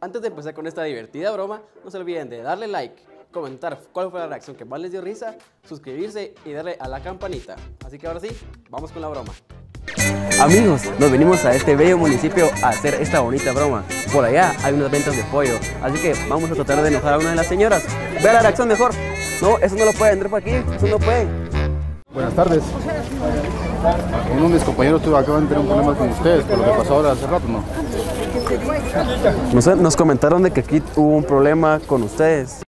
antes de empezar con esta divertida broma, no se olviden de darle like, comentar cuál fue la reacción que más les dio risa, suscribirse y darle a la campanita. Así que ahora sí, vamos con la broma. Amigos, nos venimos a este bello municipio a hacer esta bonita broma. Por allá hay unas ventas de pollo, así que vamos a tratar de enojar a una de las señoras. Vea la reacción mejor. No, eso no lo puede vender por aquí, eso no puede. Buenas tardes. Uno de mis compañeros tuvo acaban de tener un problema con ustedes por lo que pasó ahora hace rato, ¿no? Nos, nos comentaron de que aquí hubo un problema con ustedes.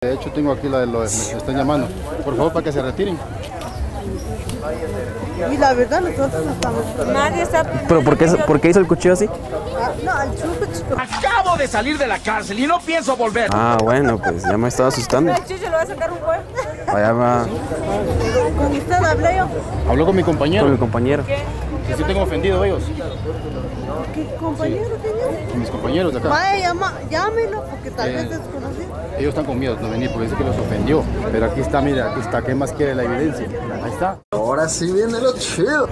De hecho, tengo aquí la de los me están llamando. Por favor, para que se retiren. Y la verdad nosotros no estamos... Nadie está. ¿Pero por qué, por qué hizo el cuchillo así? Ah, No, al chico. Acabo de salir de la cárcel y no pienso volver. Ah, bueno, pues ya me estaba asustando. El chucho le va a sacar un pollo. Allá va Con usted hablé yo. Habló con mi compañero. con mi compañero. Que sí tengo ofendido ellos. ¿Qué compañero tenía? Con mis compañeros de acá. Vaya, llama, llámelo, porque tal vez es conocido. Ellos están con miedo de no venir porque dice que los ofendió. Pero aquí está, mira, aquí está. ¿Qué más quiere la evidencia? Ahí está. Ahora sí viene lo chido.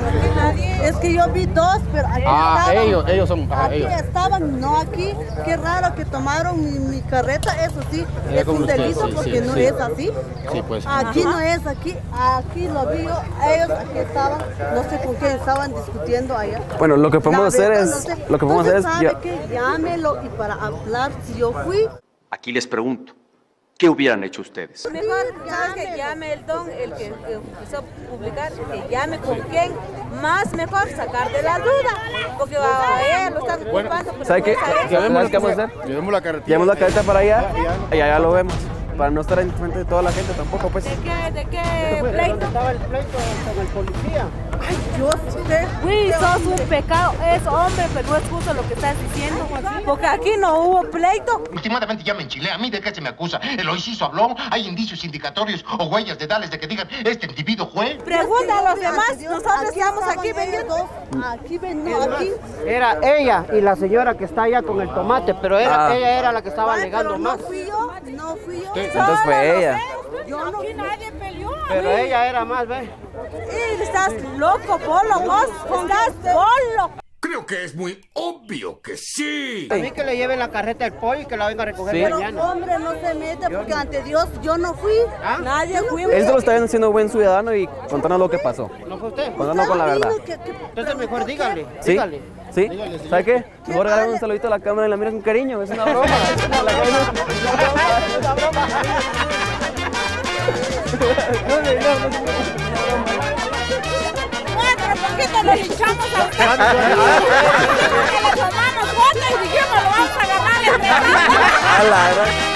Es que yo vi dos, pero aquí Ah, estaban. ellos, ellos son. Ajá, Aquí ellos. estaban, no aquí. Qué raro que tomaron mi, mi carreta, eso sí. Era Es un usted, delito sí, porque sí, no sí. es así. Sí, pues. Aquí no es, aquí, aquí lo vi yo. Ellos aquí estaban, no sé con quién estaban discutiendo allá. Bueno, lo que podemos hacer es, no sé. lo que podemos hacer es, Entonces, ¿sabe qué? Llámelo y para hablar si yo fui. Aquí les pregunto, ¿qué hubieran hecho ustedes? Mejor, ¿sabes que llame el don, el que, que empezó a publicar, que llame con quién, más mejor sacar de la duda, porque a él lo están culpando. pero ¿sabe qué? ¿Sabes qué vamos a hacer? Llevemos la carretera. Llevamos la careta para allá y allá lo vemos. Para no estar en frente de toda la gente tampoco, pues. ¿De qué, de qué pleito? Ay, yo sé. Uy, sos un pecado, es hombre, pero no es justo lo que estás diciendo, porque aquí no hubo pleito. Últimamente ya me enchilé. ¿A mí de qué se me acusa? ¿El oiciso habló? ¿Hay indicios indicatorios o huellas de dales de que digan este individuo fue? Pregunta a los demás, Dios, nosotros estamos aquí vendiendo. Aquí ven, no, aquí. Era ella y la señora que está allá con el tomate, pero era, Ah. ella era la que estaba alegando pero más. No fui yo, fui. Entonces fue ella. Yo no fui. nadie peleó. Pero ella era más, ve. Y estás loco, Polo, vos estás polo. Creo que es muy obvio que sí. A mí que le lleven la carreta del pollo y que la venga a recoger Sí. Pero hombre, no se mete porque ante Dios yo no fui. ¿Ah? Nadie fuimos. Él solo está siendo buen ciudadano y contanos lo que pasó. ¿No fue usted? Contanos con la verdad. vino que- que Entonces mejor dígale, ¿Sí? dígale. ¿Sí? ¿Sabe qué? Mejor regálame un saludito a la cámara y la mira con cariño. Es una broma. La Bueno, ¿por qué no le hinchamos a usted? Porque le tomamos foto y dijimos, lo vamos a entre A la.